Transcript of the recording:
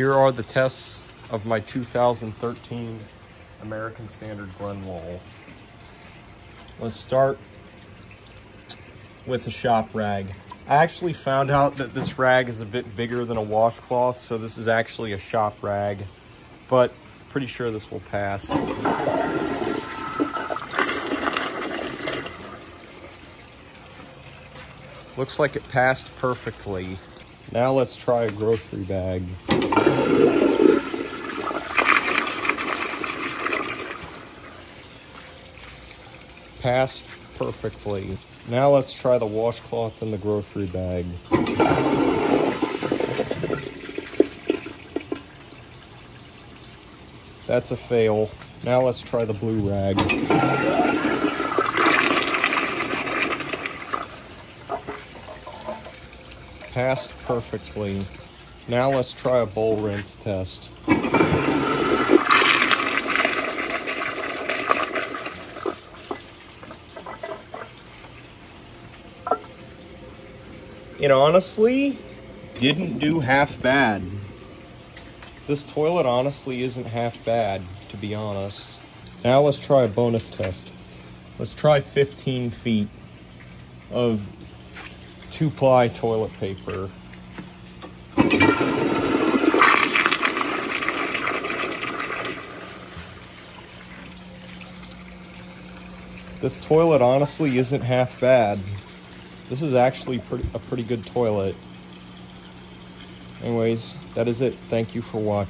Here are the tests of my 2013 American Standard Glen. Let's start with a shop rag. I actually found out that this rag is a bit bigger than a washcloth, so this is actually a shop rag, but pretty sure this will pass. Looks like it passed perfectly. Now let's try a grocery bag. Passed perfectly. Now let's try the washcloth in the grocery bag. That's a fail. Now let's try the blue rag. Passed perfectly. Now let's try a bowl rinse test. It honestly didn't do half bad. This toilet honestly isn't half bad, to be honest. Now let's try a bonus test. Let's try 15 feet of two-ply toilet paper. This toilet honestly isn't half bad. This is actually pretty, a pretty good toilet. Anyways, that is it. Thank you for watching.